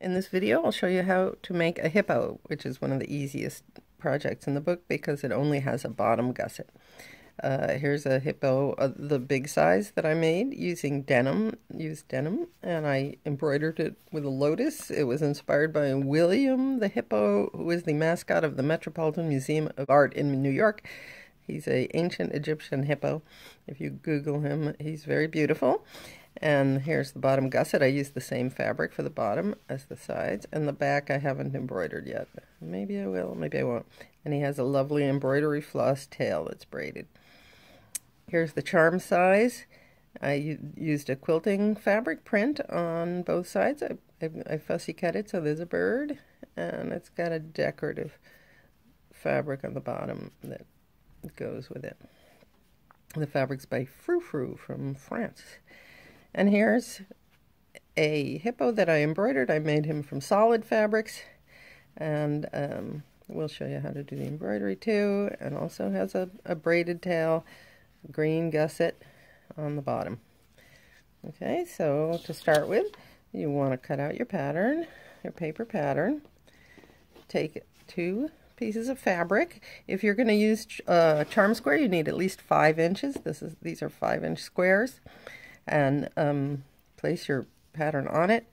In this video, I'll show you how to make a hippo, which is one of the easiest projects in the book because it only has a bottom gusset. Uh, here's a hippo, uh, the big size that I made using denim, used denim, and I embroidered it with a lotus. It was inspired by William the hippo, who is the mascot of the Metropolitan Museum of Art in New York. He's a ancient Egyptian hippo. If you Google him, he's very beautiful. And here's the bottom gusset. I used the same fabric for the bottom as the sides. And the back I haven't embroidered yet. Maybe I will, maybe I won't. And he has a lovely embroidery floss tail that's braided. Here's the charm size. I used a quilting fabric print on both sides. I, I, I fussy cut it so there's a bird. And it's got a decorative fabric on the bottom that goes with it. The fabric's by Frou Frou from France. And here's a hippo that I embroidered. I made him from solid fabrics. And um, we'll show you how to do the embroidery too. And also has a, a braided tail, green gusset on the bottom. Okay, so to start with, you want to cut out your pattern, your paper pattern. Take two pieces of fabric. If you're going to use uh, charm square, you need at least five inches. This is These are five inch squares and um, place your pattern on it.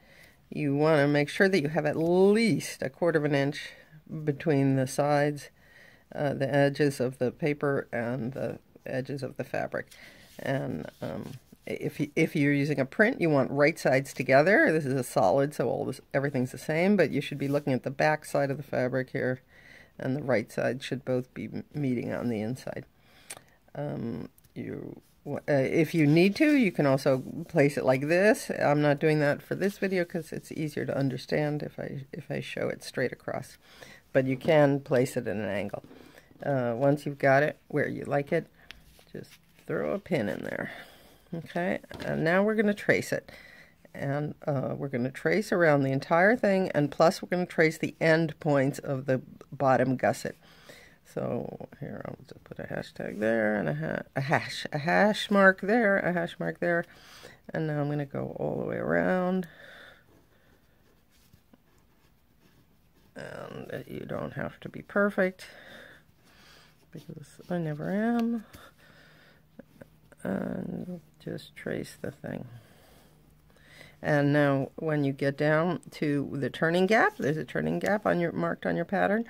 You want to make sure that you have at least a quarter of an inch between the sides, uh, the edges of the paper and the edges of the fabric. And um, if, you, if you're using a print, you want right sides together. This is a solid, so all this, everything's the same, but you should be looking at the back side of the fabric here, and the right side should both be meeting on the inside. Um, you if you need to, you can also place it like this. I'm not doing that for this video because it's easier to understand if I, if I show it straight across. But you can place it at an angle. Uh, once you've got it where you like it, just throw a pin in there. Okay, and now we're going to trace it. And uh, we're going to trace around the entire thing, and plus we're going to trace the end points of the bottom gusset. So here, I'll just put a hashtag there and a, ha a hash, a hash mark there, a hash mark there. And now I'm going to go all the way around. And you don't have to be perfect because I never am. And just trace the thing. And now when you get down to the turning gap, there's a turning gap on your marked on your pattern.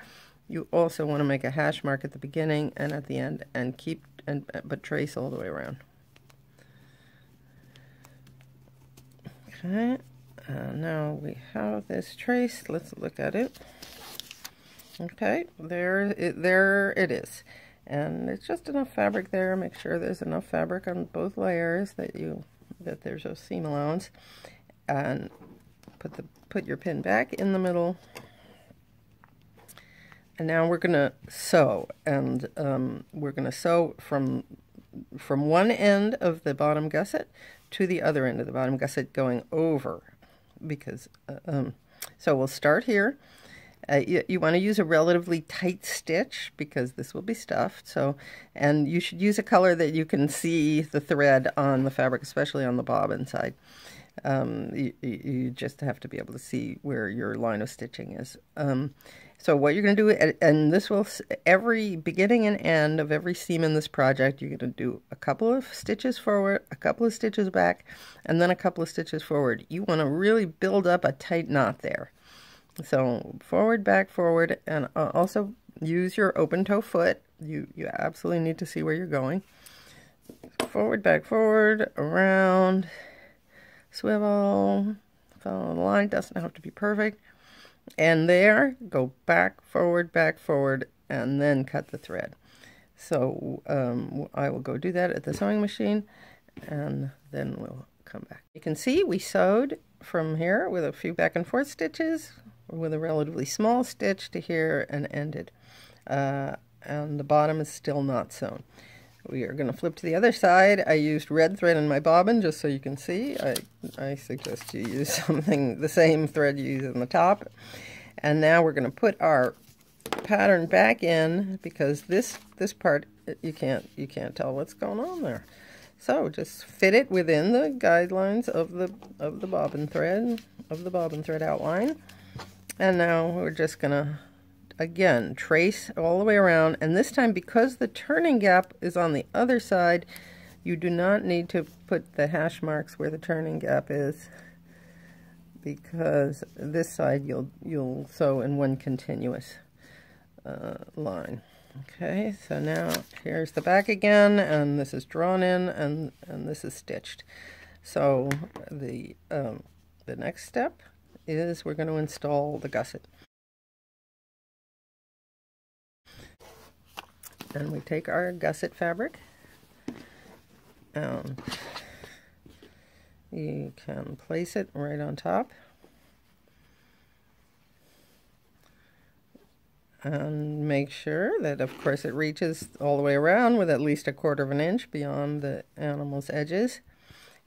You also want to make a hash mark at the beginning and at the end and keep and but trace all the way around. Okay, uh, now we have this traced. Let's look at it. Okay, there it, there it is. And it's just enough fabric there. Make sure there's enough fabric on both layers that you that there's a seam allowance. And put the put your pin back in the middle and now we're going to sew, and um, we're going to sew from from one end of the bottom gusset to the other end of the bottom gusset going over because uh, um, so we'll start here. Uh, you, you want to use a relatively tight stitch because this will be stuffed so and you should use a color that you can see the thread on the fabric especially on the bobbin side um, you, you, just have to be able to see where your line of stitching is. Um, so what you're going to do, and this will, every beginning and end of every seam in this project, you're going to do a couple of stitches forward, a couple of stitches back, and then a couple of stitches forward. You want to really build up a tight knot there. So forward, back, forward, and uh, also use your open toe foot. You, you absolutely need to see where you're going. Forward, back, forward, around, swivel, follow the line. Doesn't have to be perfect and there go back forward back forward and then cut the thread. So um, I will go do that at the sewing machine and then we'll come back. You can see we sewed from here with a few back and forth stitches with a relatively small stitch to here and ended. Uh, and the bottom is still not sewn we are going to flip to the other side. I used red thread in my bobbin just so you can see. I, I suggest you use something, the same thread you use on the top. And now we're going to put our pattern back in because this this part you can't you can't tell what's going on there. So just fit it within the guidelines of the of the bobbin thread of the bobbin thread outline. And now we're just gonna again trace all the way around and this time because the turning gap is on the other side you do not need to put the hash marks where the turning gap is because this side you'll you'll sew in one continuous uh, line. Okay, so now here's the back again, and this is drawn in, and, and this is stitched. So the, um, the next step is we're going to install the gusset. And we take our gusset fabric, and you can place it right on top. and make sure that of course it reaches all the way around with at least a quarter of an inch beyond the animal's edges.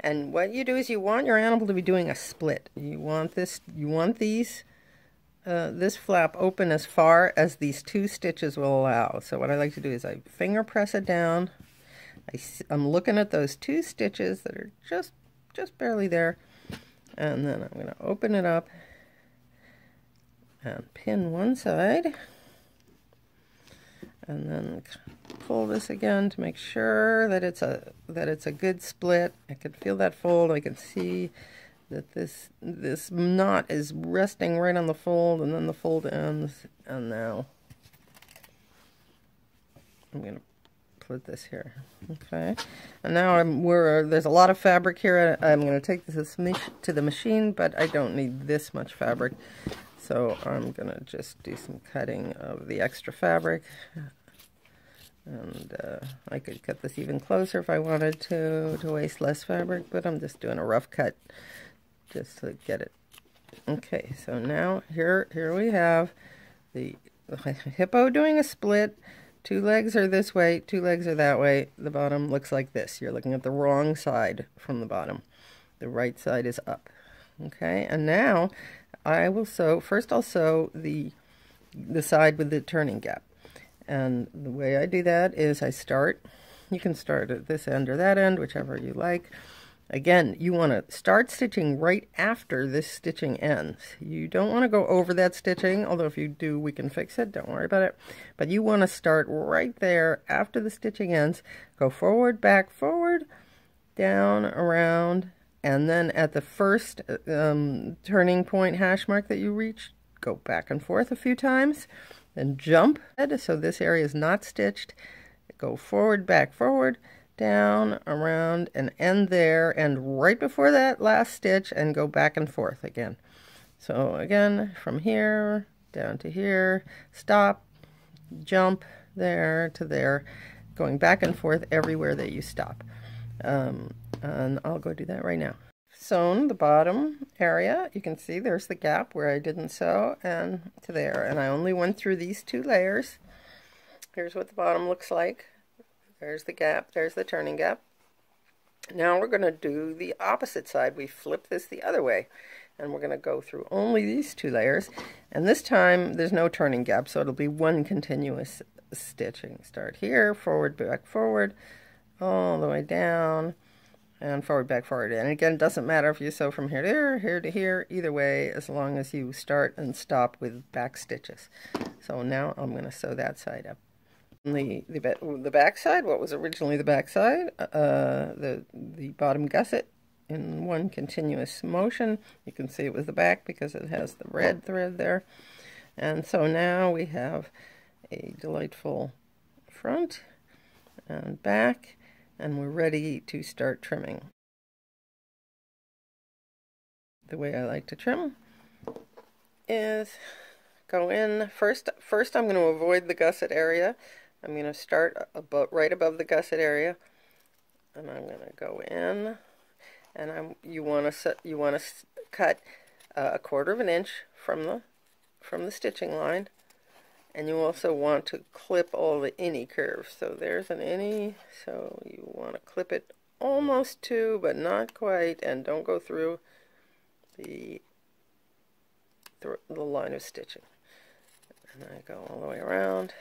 And what you do is you want your animal to be doing a split. You want this you want these uh, this flap open as far as these two stitches will allow so what I like to do is I finger press it down I, I'm looking at those two stitches that are just just barely there and then I'm going to open it up and pin one side and then pull this again to make sure that it's a that it's a good split. I can feel that fold. I can see that this this knot is resting right on the fold and then the fold ends and now I'm to put this here. Okay. And now I'm we're there's a lot of fabric here. I'm to take this to the machine, but I don't need this much fabric. So I'm to just do some cutting of the extra fabric and uh, I could cut this even closer if I wanted to, to waste less fabric, but I'm just doing a rough cut just to get it. Okay, so now here, here we have the hippo doing a split. Two legs are this way, two legs are that way. The bottom looks like this. You're looking at the wrong side from the bottom. The right side is up. Okay, and now I will sew, first I'll sew the, the side with the turning gap. And the way I do that is I start, you can start at this end or that end, whichever you like. Again, you want to start stitching right after this stitching ends. You don't want to go over that stitching, although if you do, we can fix it. Don't worry about it. But you want to start right there after the stitching ends. Go forward, back, forward, down, around, and then at the first um, turning point hash mark that you reach, go back and forth a few times. Then jump, so this area is not stitched. Go forward, back, forward, down, around, and end there, and right before that last stitch, and go back and forth again. So again, from here down to here, stop, jump there to there, going back and forth everywhere that you stop. Um, and I'll go do that right now sewn the bottom area. You can see there's the gap where I didn't sew and to there. And I only went through these two layers. Here's what the bottom looks like. There's the gap. There's the turning gap. Now we're going to do the opposite side. We flip this the other way. And we're going to go through only these two layers. And this time there's no turning gap, so it'll be one continuous stitching. Start here, forward, back, forward, all the way down and forward, back, forward. And again, it doesn't matter if you sew from here to here, here to here, either way, as long as you start and stop with back stitches. So now I'm going to sew that side up. The, the, the back side, what was originally the back side, uh, the, the bottom gusset in one continuous motion. You can see it was the back because it has the red thread there. And so now we have a delightful front and back and we're ready to start trimming. The way I like to trim is go in first first I'm going to avoid the gusset area I'm going to start about right above the gusset area and I'm going to go in and I'm you want to you want to cut uh, a quarter of an inch from the from the stitching line and you also want to clip all the innie curves. So there's an innie, so you want to clip it almost to, but not quite, and don't go through the, the line of stitching. And I go all the way around.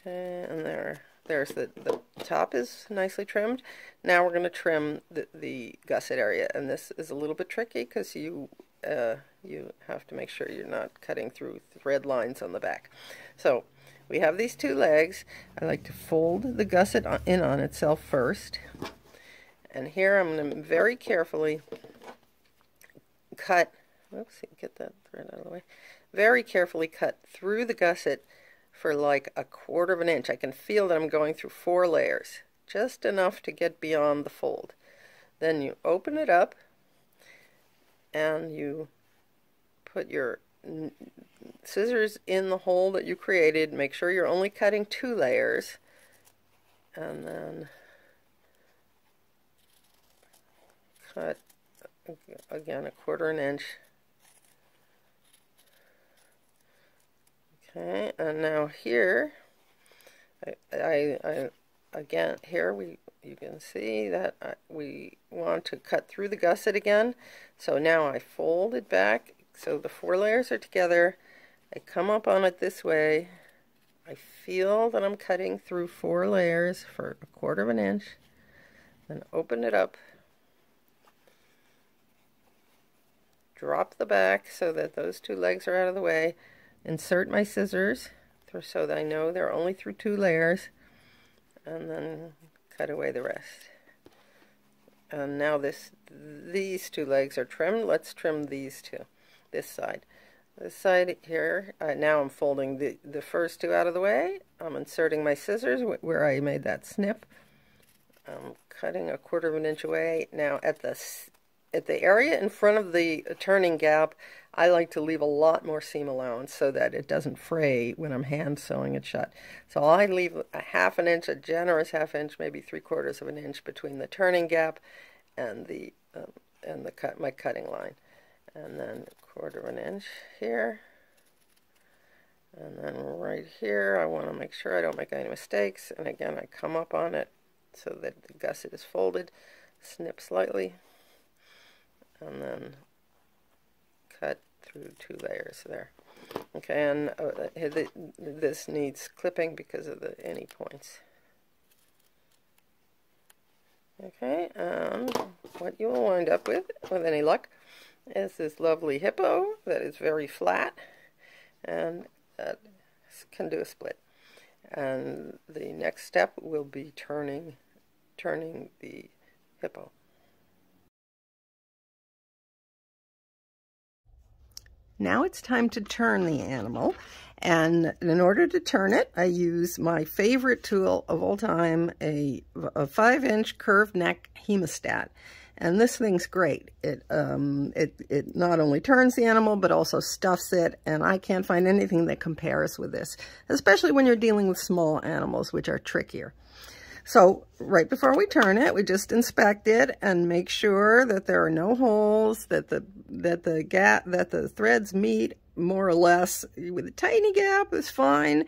Okay, and there, there's the, the top is nicely trimmed. Now we're going to trim the, the gusset area, and this is a little bit tricky because you uh, you have to make sure you're not cutting through thread lines on the back. So we have these two legs. I like to fold the gusset in on itself first. And here I'm going to very carefully cut, oops, get that thread out of the way, very carefully cut through the gusset for like a quarter of an inch. I can feel that I'm going through four layers, just enough to get beyond the fold. Then you open it up and you put your scissors in the hole that you created. Make sure you're only cutting two layers. And then cut again a quarter an inch. Okay, and now here, I, I, I again here we you can see that I, we want to cut through the gusset again. So now I fold it back so the four layers are together. I come up on it this way. I feel that I'm cutting through four layers for a quarter of an inch. Then open it up. Drop the back so that those two legs are out of the way. Insert my scissors so that I know they're only through two layers. And then cut away the rest. And now this, these two legs are trimmed. Let's trim these two this side. This side here, uh, now I'm folding the, the first two out of the way. I'm inserting my scissors where I made that snip. I'm cutting a quarter of an inch away. Now at the, at the area in front of the turning gap, I like to leave a lot more seam allowance so that it doesn't fray when I'm hand sewing it shut. So I leave a half an inch, a generous half inch, maybe three quarters of an inch between the turning gap and the um, and the cut my cutting line. And then a quarter of an inch here. And then right here I want to make sure I don't make any mistakes. And again I come up on it so that the gusset is folded snip slightly and then cut through two layers there okay and uh, uh this needs clipping because of the innie points okay and what you will wind up with with any luck is this lovely hippo that is very flat and uh, that can do a split. And the next step will be turning, turning the hippo. Now it's time to turn the animal. And in order to turn it, I use my favorite tool of all time, a, a five inch curved neck hemostat. And this thing's great. It, um, it, it not only turns the animal, but also stuffs it. And I can't find anything that compares with this, especially when you're dealing with small animals, which are trickier. So right before we turn it, we just inspect it and make sure that there are no holes, that the that the gap that the threads meet more or less with a tiny gap is fine,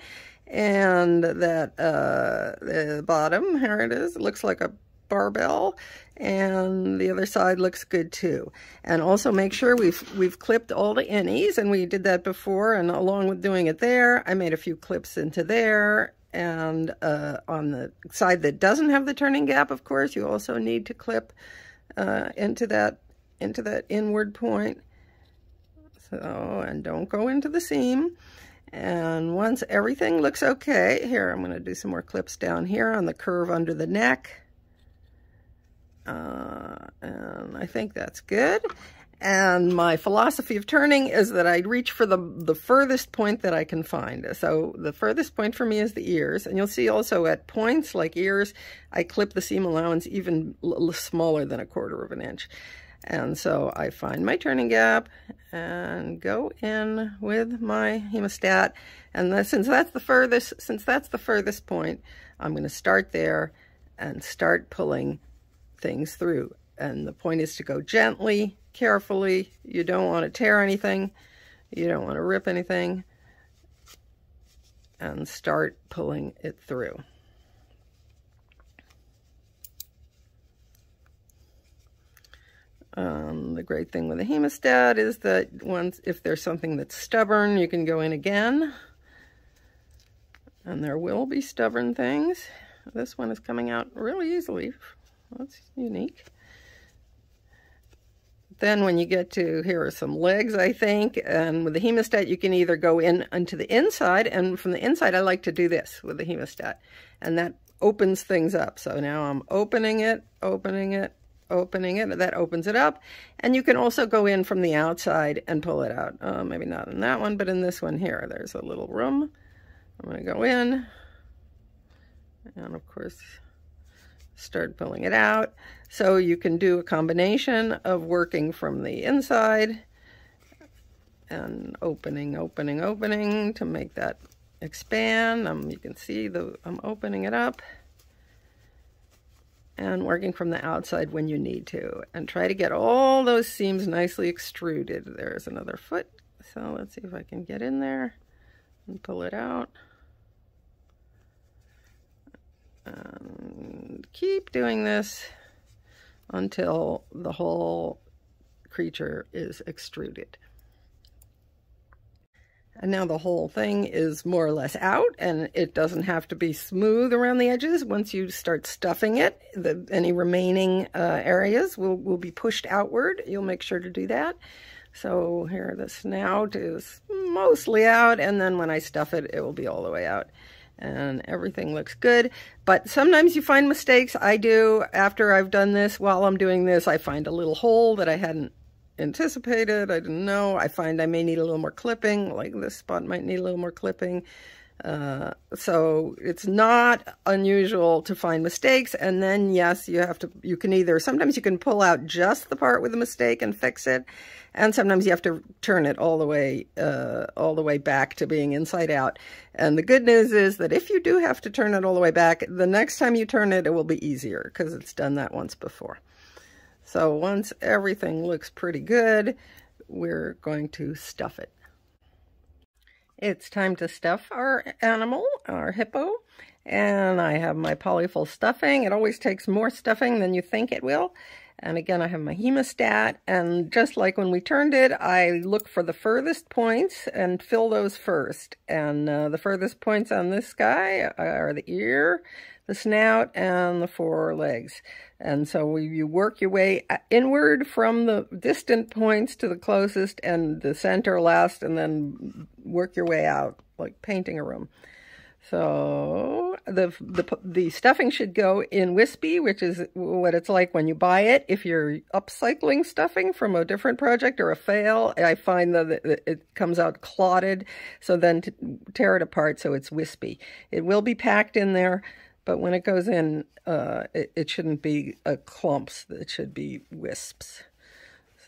and that uh, the bottom here it is. It looks like a barbell and the other side looks good too. And also make sure we've we've clipped all the innies and we did that before and along with doing it there, I made a few clips into there and uh, on the side that doesn't have the turning gap, of course, you also need to clip uh, into that into that inward point. So, and don't go into the seam. And once everything looks okay, here I'm going to do some more clips down here on the curve under the neck. Uh, and I think that's good. And my philosophy of turning is that I reach for the, the furthest point that I can find. So the furthest point for me is the ears. And you'll see also at points like ears, I clip the seam allowance even smaller than a quarter of an inch. And so I find my turning gap and go in with my hemostat. And that, since that's the furthest, since that's the furthest point, I'm going to start there and start pulling things through. And the point is to go gently, carefully. You don't want to tear anything. You don't want to rip anything. And start pulling it through. Um, the great thing with a hemostat is that once, if there's something that's stubborn, you can go in again. And there will be stubborn things. This one is coming out really easily. That's unique. Then when you get to, here are some legs, I think, and with the hemostat, you can either go in onto the inside, and from the inside, I like to do this with the hemostat, and that opens things up. So now I'm opening it, opening it, opening it. And that opens it up. And you can also go in from the outside and pull it out. Uh, maybe not in that one, but in this one here, there's a little room. I'm going to go in. And of course, start pulling it out. So you can do a combination of working from the inside and opening, opening, opening to make that expand. Um, you can see the I'm opening it up and working from the outside when you need to and try to get all those seams nicely extruded. There's another foot. So let's see if I can get in there and pull it out. And keep doing this until the whole creature is extruded. And now the whole thing is more or less out and it doesn't have to be smooth around the edges. Once you start stuffing it, the, any remaining uh, areas will, will be pushed outward. You'll make sure to do that. So here the snout is mostly out and then when I stuff it, it will be all the way out and everything looks good. But sometimes you find mistakes. I do. After I've done this, while I'm doing this, I find a little hole that I hadn't anticipated. I didn't know. I find I may need a little more clipping, like this spot might need a little more clipping. Uh, so it's not unusual to find mistakes. And then, yes, you have to, you can either, sometimes you can pull out just the part with the mistake and fix it. And sometimes you have to turn it all the way, uh, all the way back to being inside out. And the good news is that if you do have to turn it all the way back, the next time you turn it, it will be easier because it's done that once before. So once everything looks pretty good, we're going to stuff it. It's time to stuff our animal, our hippo, and I have my polyfill stuffing. It always takes more stuffing than you think it will. And again, I have my hemostat, and just like when we turned it, I look for the furthest points and fill those first. And uh, the furthest points on this guy are the ear, the snout, and the four legs. And so you work your way uh, inward from the distant points to the closest and the center last, and then work your way out, like painting a room. So the, the, the stuffing should go in wispy, which is what it's like when you buy it. If you're upcycling stuffing from a different project or a fail, I find that it comes out clotted. So then tear it apart so it's wispy. It will be packed in there but when it goes in, uh, it, it shouldn't be a clumps. It should be wisps.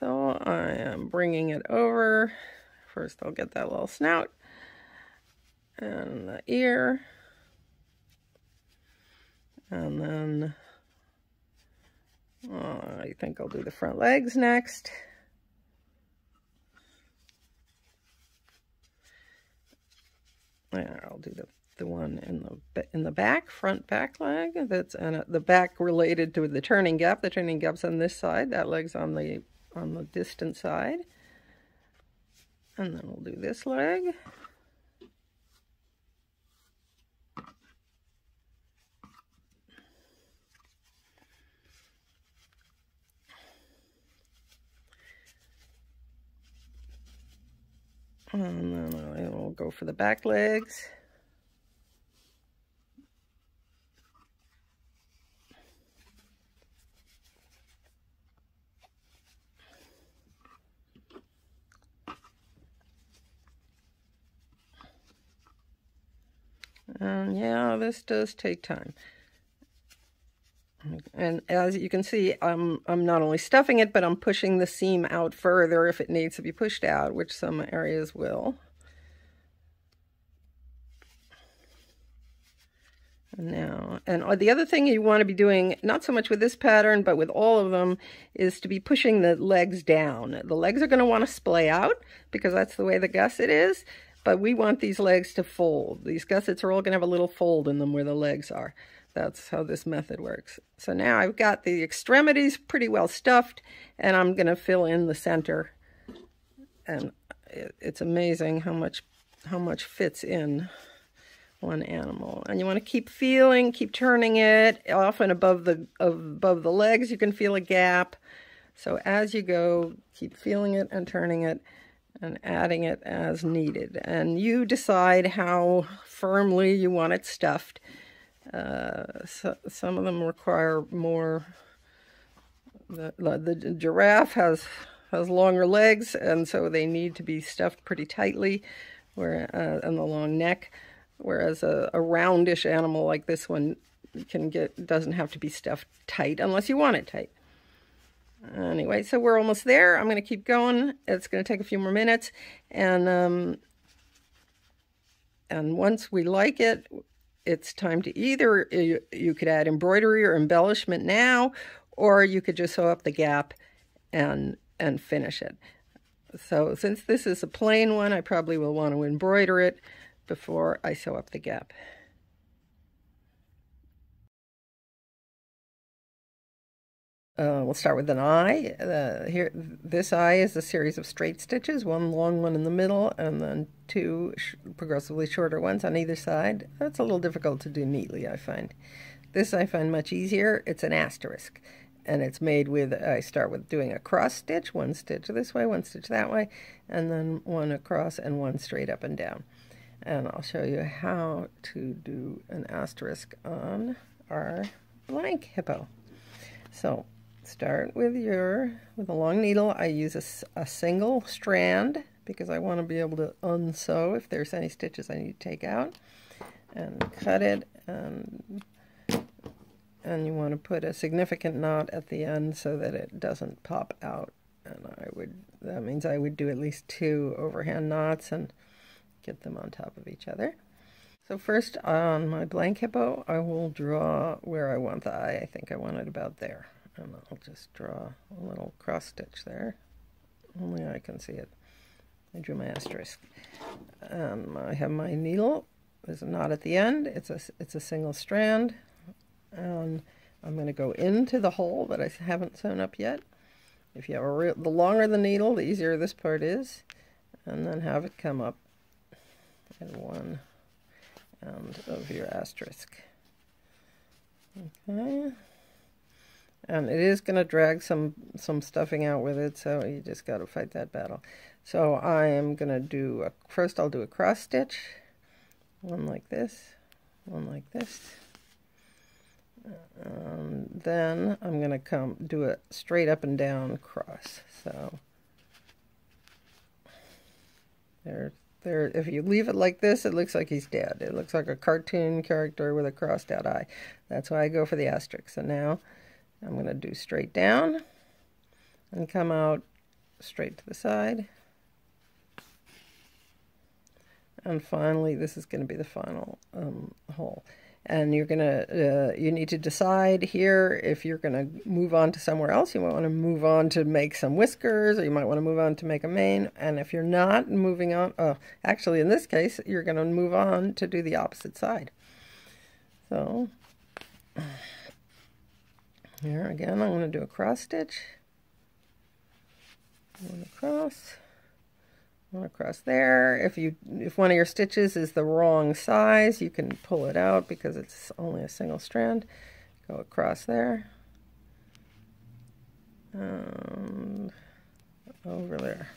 So I am bringing it over. First, I'll get that little snout and the ear. And then uh, I think I'll do the front legs next. Yeah, I'll do the the one in the in the back, front back leg. That's and uh, the back related to the turning gap. The turning gap's on this side. That leg's on the on the distant side. And then we'll do this leg. And then I will go for the back legs. And yeah, this does take time. And as you can see, I'm, I'm not only stuffing it, but I'm pushing the seam out further if it needs to be pushed out, which some areas will. Now, and uh, the other thing you want to be doing, not so much with this pattern, but with all of them, is to be pushing the legs down. The legs are going to want to splay out because that's the way the gusset is. But we want these legs to fold. These gussets are all going to have a little fold in them where the legs are. That's how this method works. So now I've got the extremities pretty well stuffed, and I'm going to fill in the center. And it's amazing how much how much fits in one animal. And you want to keep feeling, keep turning it. Often above the above the legs, you can feel a gap. So as you go, keep feeling it and turning it and adding it as needed. And you decide how firmly you want it stuffed. Uh, so, some of them require more. The, the, the giraffe has has longer legs, and so they need to be stuffed pretty tightly, where uh, and the long neck. Whereas a, a roundish animal like this one can get doesn't have to be stuffed tight unless you want it tight. Anyway, so we're almost there. I'm going to keep going. It's going to take a few more minutes. And, um, and once we like it, it's time to either, you, you could add embroidery or embellishment now, or you could just sew up the gap and, and finish it. So since this is a plain one, I probably will want to embroider it before I sew up the gap. Uh, we'll start with an eye. Uh, here, this eye is a series of straight stitches, one long one in the middle, and then two sh progressively shorter ones on either side. That's a little difficult to do neatly, I find. This I find much easier. It's an asterisk, and it's made with, I start with doing a cross stitch, one stitch this way, one stitch that way, and then one across and one straight up and down. And I'll show you how to do an asterisk on our blank hippo. So start with your, with a long needle, I use a, a single strand because I want to be able to unsew if there's any stitches I need to take out and cut it and and you want to put a significant knot at the end so that it doesn't pop out and I would that means I would do at least two overhand knots and get them on top of each other. So first on my blank hippo I will draw where I want the eye. I think I want it about there and I'll just draw a little cross stitch there. Only I can see it. I drew my asterisk. Um, I have my needle. There's a knot at the end. It's a, it's a single strand. And I'm going to go into the hole that I haven't sewn up yet. If you have a real, the longer the needle, the easier this part is. And then have it come up at one end of your asterisk. Okay and it is going to drag some some stuffing out with it so you just got to fight that battle. So I am going to do a first I'll do a cross stitch. One like this one like this. And then I'm going to come do a straight up and down cross so. There there if you leave it like this it looks like he's dead. It looks like a cartoon character with a crossed out eye. That's why I go for the asterisk. So now I'm going to do straight down and come out straight to the side. And finally, this is going to be the final um, hole. And you're going to, uh, you need to decide here if you're going to move on to somewhere else. You might want to move on to make some whiskers, or you might want to move on to make a mane. And if you're not moving on, uh, actually in this case, you're going to move on to do the opposite side. So here again, I'm going to do a cross stitch. One across, one across there. If you, if one of your stitches is the wrong size, you can pull it out because it's only a single strand. Go across there. And over there.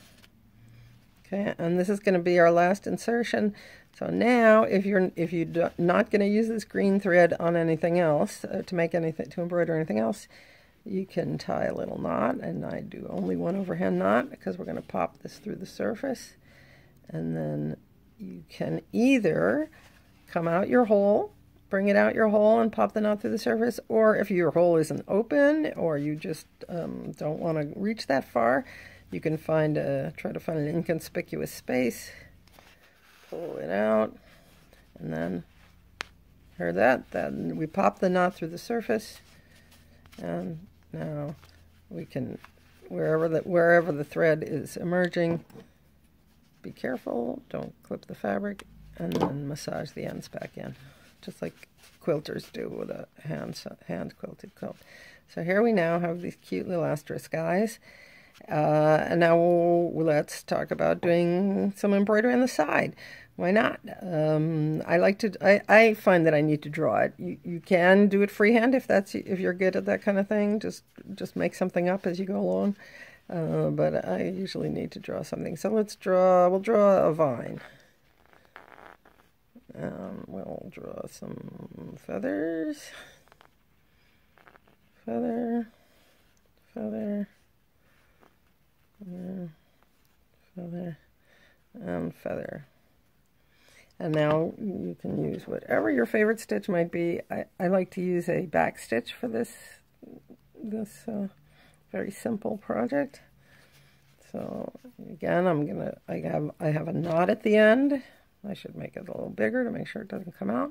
Okay, and this is going to be our last insertion. So now, if you're if you're not going to use this green thread on anything else uh, to make anything to embroider anything else, you can tie a little knot, and I do only one overhand knot because we're going to pop this through the surface, and then you can either come out your hole, bring it out your hole, and pop the knot through the surface, or if your hole isn't open or you just um, don't want to reach that far, you can find a try to find an inconspicuous space pull it out, and then heard that, then we pop the knot through the surface, and now we can, wherever the, wherever the thread is emerging, be careful, don't clip the fabric, and then massage the ends back in, just like quilters do with a hand, hand quilted quilt. So here we now have these cute little asterisk eyes. Uh, and now let's talk about doing some embroidery on the side. why not? Um, I like to. I, I find that I need to draw it. You you can do it freehand if that's if you're good at that kind of thing. Just just make something up as you go along. Uh, but I usually need to draw something. So let's draw. We'll draw a vine. Um, we'll draw some feathers. Feather. Feather. Feather. And feather. And now you can use whatever your favorite stitch might be. I, I like to use a back stitch for this, this uh, very simple project. So again, I'm gonna, I have, I have a knot at the end. I should make it a little bigger to make sure it doesn't come out.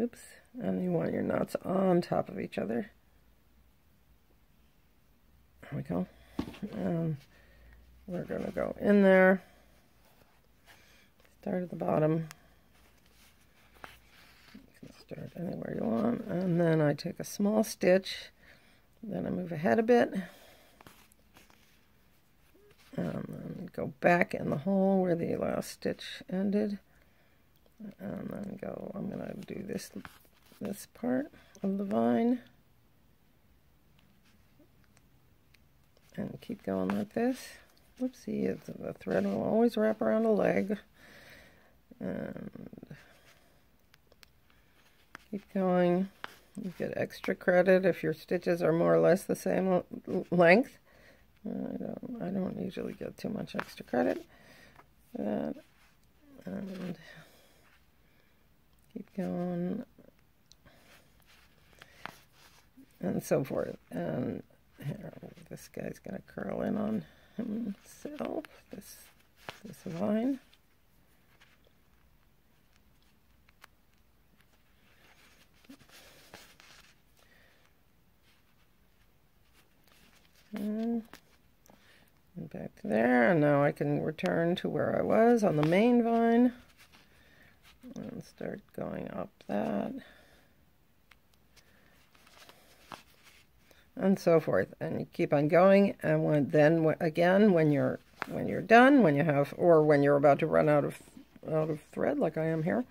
Oops. And you want your knots on top of each other. There we go. And we're gonna go in there. Start at the bottom. Start anywhere you want. And then I take a small stitch. Then I move ahead a bit. And then go back in the hole where the last stitch ended. And then go, I'm going to do this, this part of the vine. And keep going like this. Whoopsie, the thread will always wrap around a leg and keep going. You get extra credit if your stitches are more or less the same length. I don't, I don't usually get too much extra credit. And keep going. And so forth. And this guy's going to curl in on himself, this, this vine. And back there, and now I can return to where I was on the main vine and start going up that and so forth and you keep on going and when then again when you're when you're done when you have or when you're about to run out of out of thread like I am here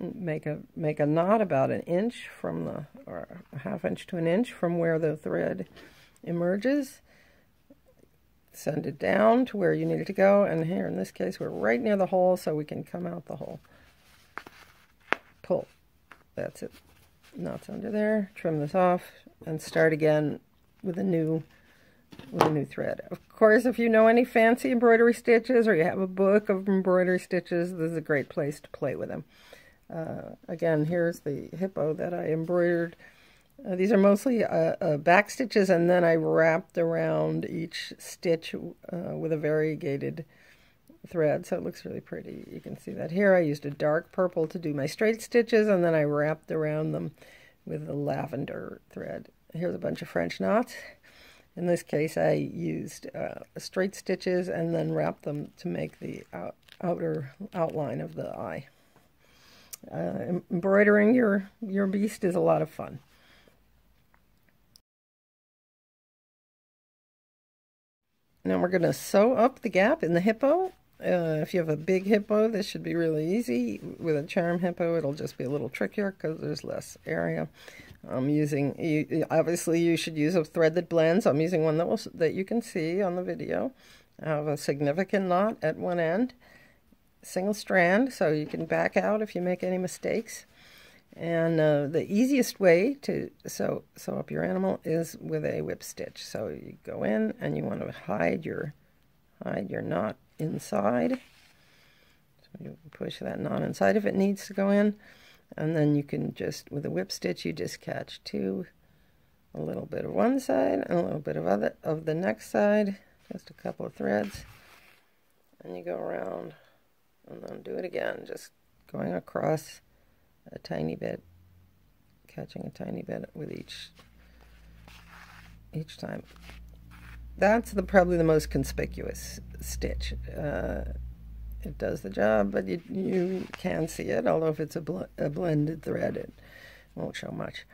make a make a knot about an inch from the or a half inch to an inch from where the thread emerges. Send it down to where you need it to go. And here, in this case, we're right near the hole, so we can come out the hole. Pull. That's it. Knots under there. Trim this off and start again with a new with a new thread. Of course, if you know any fancy embroidery stitches or you have a book of embroidery stitches, this is a great place to play with them. Uh, again, here's the hippo that I embroidered uh, these are mostly uh, uh, back stitches and then I wrapped around each stitch uh, with a variegated thread so it looks really pretty. You can see that here. I used a dark purple to do my straight stitches and then I wrapped around them with a lavender thread. Here's a bunch of French knots. In this case I used uh, straight stitches and then wrapped them to make the out outer outline of the eye. Uh, embroidering your, your beast is a lot of fun. Now we're going to sew up the gap in the hippo. Uh, if you have a big hippo, this should be really easy. With a charm hippo, it'll just be a little trickier because there's less area. I'm using, you, obviously you should use a thread that blends. I'm using one that, will, that you can see on the video. I have a significant knot at one end, single strand, so you can back out if you make any mistakes. And uh, the easiest way to sew, sew up your animal is with a whip stitch. So you go in and you want to hide your hide your knot inside. So you push that knot inside if it needs to go in. And then you can just, with a whip stitch, you just catch two, a little bit of one side and a little bit of other of the next side, just a couple of threads. And you go around and then do it again, just going across a tiny bit, catching a tiny bit with each each time. That's the probably the most conspicuous stitch. Uh, it does the job, but you you can see it. Although if it's a, bl a blended thread, it won't show much.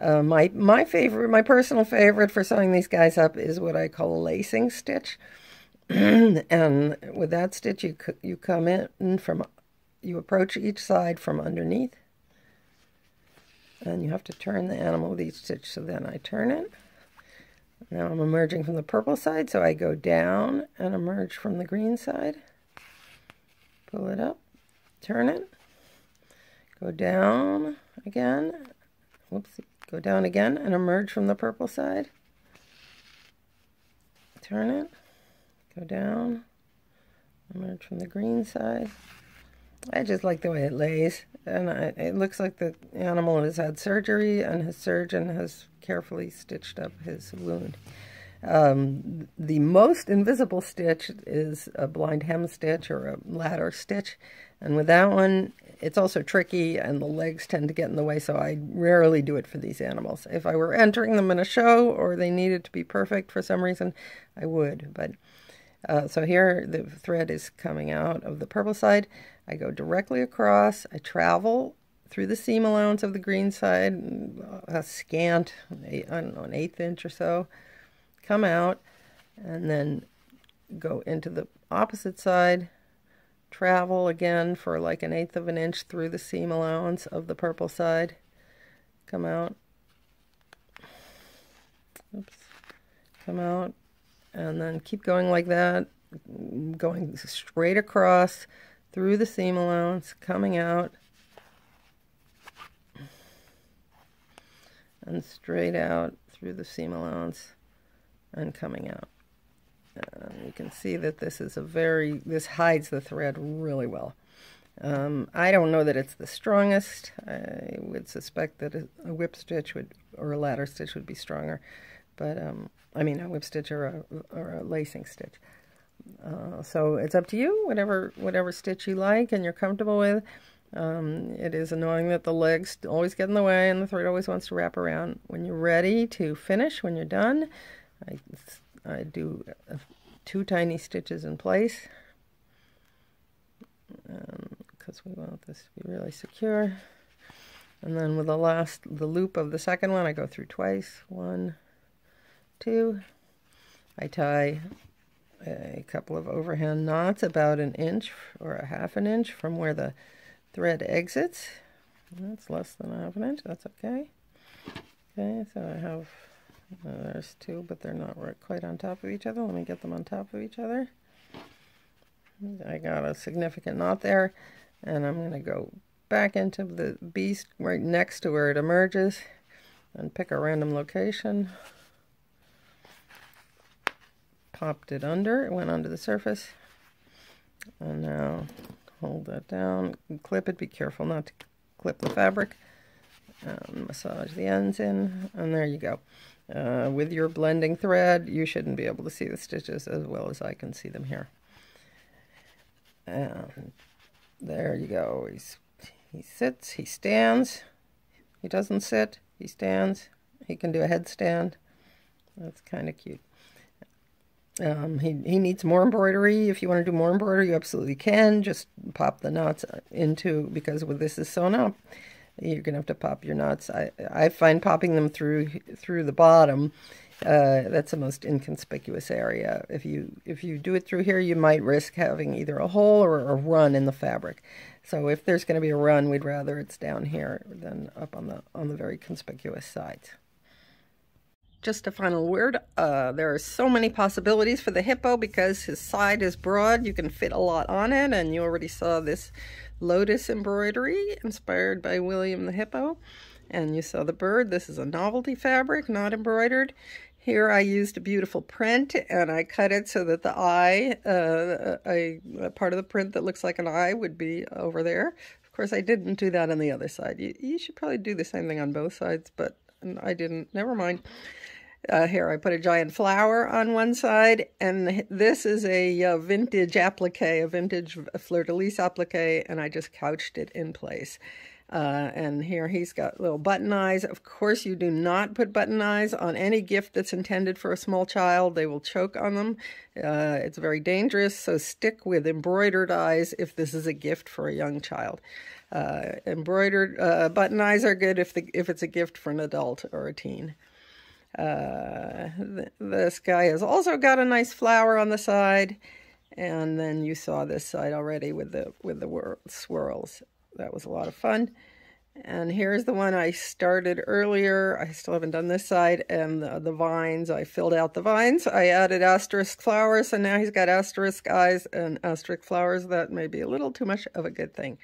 Uh, my my favorite, my personal favorite for sewing these guys up is what I call a lacing stitch. and with that stitch, you you come in from, you approach each side from underneath, and you have to turn the animal with each stitch. So then I turn it. Now I'm emerging from the purple side, so I go down and emerge from the green side. Pull it up, turn it, go down again, whoops, go down again and emerge from the purple side. Turn it, go down, emerge from the green side. I just like the way it lays, and I, it looks like the animal has had surgery, and his surgeon has carefully stitched up his wound. Um, the most invisible stitch is a blind hem stitch or a ladder stitch, and with that one, it's also tricky, and the legs tend to get in the way, so I rarely do it for these animals. If I were entering them in a show or they needed to be perfect for some reason, I would, but uh, so here the thread is coming out of the purple side. I go directly across. I travel through the seam allowance of the green side, a scant, I don't know, an eighth inch or so. Come out and then go into the opposite side. Travel again for like an eighth of an inch through the seam allowance of the purple side. Come out. Oops. Come out and then keep going like that, going straight across through the seam allowance, coming out, and straight out through the seam allowance and coming out. And you can see that this is a very, this hides the thread really well. Um, I don't know that it's the strongest. I would suspect that a, whip stitch would, or a ladder stitch would be stronger. But um, I mean, a whip stitch or a, or a lacing stitch. Uh, so it's up to you, whatever whatever stitch you like and you're comfortable with. Um, it is annoying that the legs always get in the way and the thread always wants to wrap around. When you're ready to finish, when you're done, I, I do two tiny stitches in place because um, we want this to be really secure. And then with the last, the loop of the second one, I go through twice. One, two. I tie a couple of overhand knots about an inch or a half an inch from where the thread exits. That's less than a half an inch. That's okay. Okay, so I have, there's two, but they're not quite on top of each other. Let me get them on top of each other. I got a significant knot there, and I'm going to go back into the beast right next to where it emerges and pick a random location popped it under, it went under the surface. And now hold that down, clip it, be careful not to clip the fabric. And massage the ends in, and there you go. Uh, with your blending thread, you shouldn't be able to see the stitches as well as I can see them here. And there you go. He's, he sits, he stands, he doesn't sit, he stands. He can do a headstand. That's kind of cute. Um, he, he needs more embroidery. If you want to do more embroidery, you absolutely can. Just pop the knots into, because with this is sewn up, you're going to have to pop your knots. I, I find popping them through through the bottom, uh, that's the most inconspicuous area. If you if you do it through here, you might risk having either a hole or a run in the fabric. So if there's going to be a run, we'd rather it's down here than up on the on the very conspicuous sides just a final word. Uh, there are so many possibilities for the hippo because his side is broad. You can fit a lot on it, and you already saw this lotus embroidery inspired by William the Hippo. And you saw the bird. This is a novelty fabric, not embroidered. Here I used a beautiful print, and I cut it so that the eye, uh, a, a, part of the print that looks like an eye would be over there. Of course, I didn't do that on the other side. You, you should probably do the same thing on both sides, but I didn't. Never mind. Uh, here I put a giant flower on one side, and this is a uh, vintage applique, a vintage fleur-de-lis applique, and I just couched it in place. Uh, and here he's got little button eyes. Of course, you do not put button eyes on any gift that's intended for a small child. They will choke on them. Uh, it's very dangerous, so stick with embroidered eyes if this is a gift for a young child. Uh, embroidered uh, button eyes are good if, the, if it's a gift for an adult or a teen. Uh, th this guy has also got a nice flower on the side. And then you saw this side already with the with the swirls. That was a lot of fun. And here's the one I started earlier. I still haven't done this side. And the, the vines, I filled out the vines. I added asterisk flowers, and now he's got asterisk eyes and asterisk flowers. That may be a little too much of a good thing.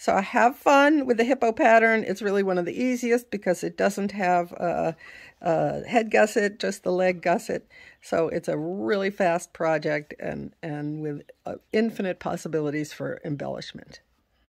So I have fun with the hippo pattern. It's really one of the easiest because it doesn't have a, a, head gusset, just the leg gusset. So it's a really fast project and, and with uh, infinite possibilities for embellishment.